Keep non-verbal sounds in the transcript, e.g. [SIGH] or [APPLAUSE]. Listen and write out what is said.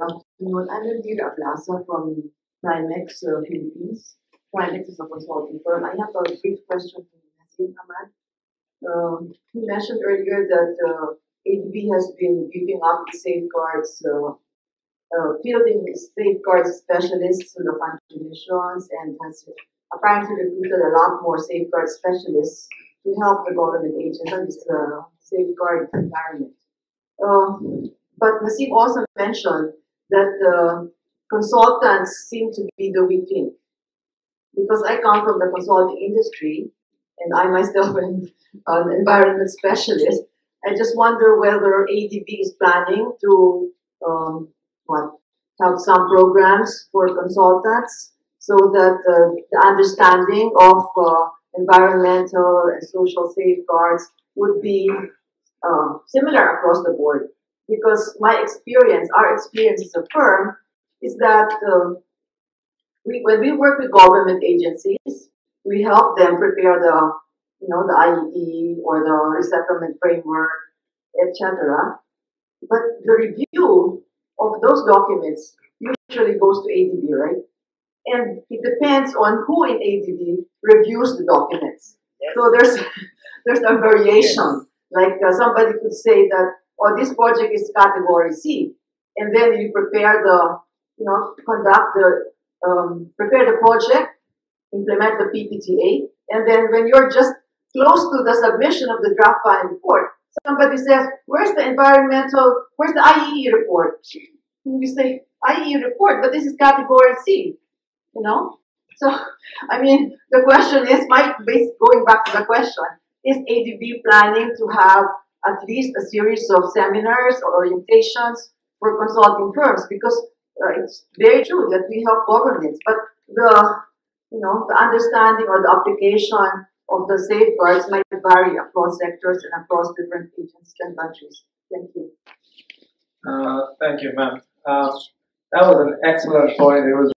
afternoon. I'm Elvira Ablaza from Primex uh, Philippines. Primex is a consulting firm. I have a brief question to Nessim Ahmad. Um, he mentioned earlier that uh, ADB has been beefing up safeguards, uh, uh, fielding safeguards specialists to the contributions and has apparently recruited a lot more safeguard specialists to help the government agencies uh, safeguard environment. Uh, but Nessim also mentioned that the consultants seem to be the weak link. Because I come from the consulting industry, and I myself [LAUGHS] am an environment specialist, I just wonder whether ADB is planning to um, what have some programs for consultants so that uh, the understanding of uh, environmental and social safeguards would be uh, similar across the board because my experience, our experience as a firm, is that um, we, when we work with government agencies, we help them prepare the, you know, the IEE or the resettlement framework, etc. But the review of those documents usually goes to ADB, right? And it depends on who in ADB reviews the documents. Yes. So there's [LAUGHS] there's a variation. Yes. Like uh, somebody could say that or this project is category C. And then you prepare the, you know, conduct the, um, prepare the project, implement the PPTA, and then when you're just close to the submission of the draft final report, somebody says, where's the environmental, where's the IEE report? And you say, IEE report, but this is category C, you know? So, [LAUGHS] I mean, the question is, my, going back to the question, is ADB planning to have at least a series of seminars or orientations for consulting firms because uh, it's very true that we help governments, but the you know the understanding or the application of the safeguards might vary across sectors and across different agencies and countries. Thank you. Uh, thank you, ma'am. Uh, that was an excellent point. It was